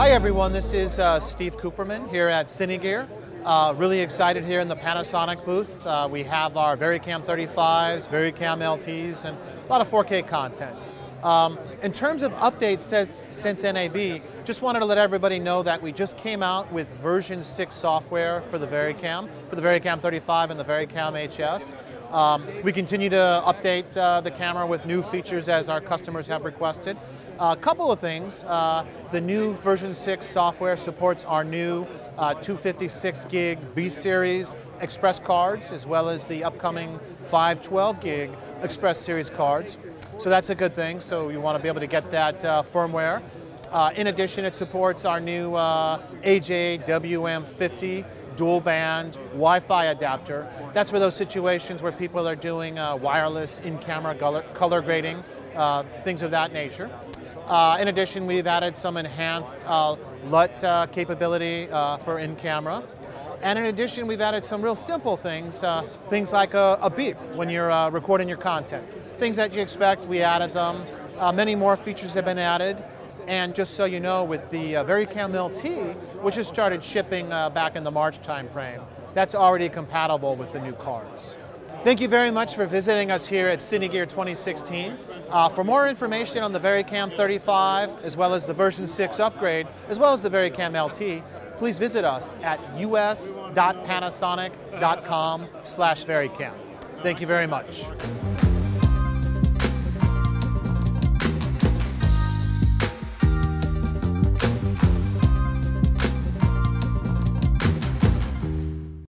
Hey everyone, this is uh, Steve Cooperman here at Cine Gear. Uh, really excited here in the Panasonic booth. Uh, we have our VariCam 35s, VariCam LTs, and a lot of 4K content. Um, in terms of updates since, since NAB, just wanted to let everybody know that we just came out with version 6 software for the VariCam, for the VariCam 35 and the VariCam HS. Um, we continue to update uh, the camera with new features as our customers have requested. A uh, couple of things. Uh, the new version 6 software supports our new uh, 256 gig B series Express cards as well as the upcoming 512 gig Express series cards. So that's a good thing. So you want to be able to get that uh, firmware. Uh, in addition, it supports our new AJ WM50 dual band Wi-Fi adapter. That's for those situations where people are doing uh, wireless in-camera color, color, grading, uh, things of that nature. Uh, in addition, we've added some enhanced uh, LUT uh, capability uh, for in-camera. And in addition, we've added some real simple things, things like a, a, beep when you're recording your content. Things that you expect, we added them. many more features have been added. And just so you know, with the uh, VariCam LT, which has started shipping uh, back in the March timeframe, that's already compatible with the new cards. Thank you very much for visiting us here at Cine Gear 2016. Uh, for more information on the VariCam 35, as well as the version 6 upgrade, as well as the VariCam LT, please visit us at us.panasonic.com slash VariCam. Thank you very much.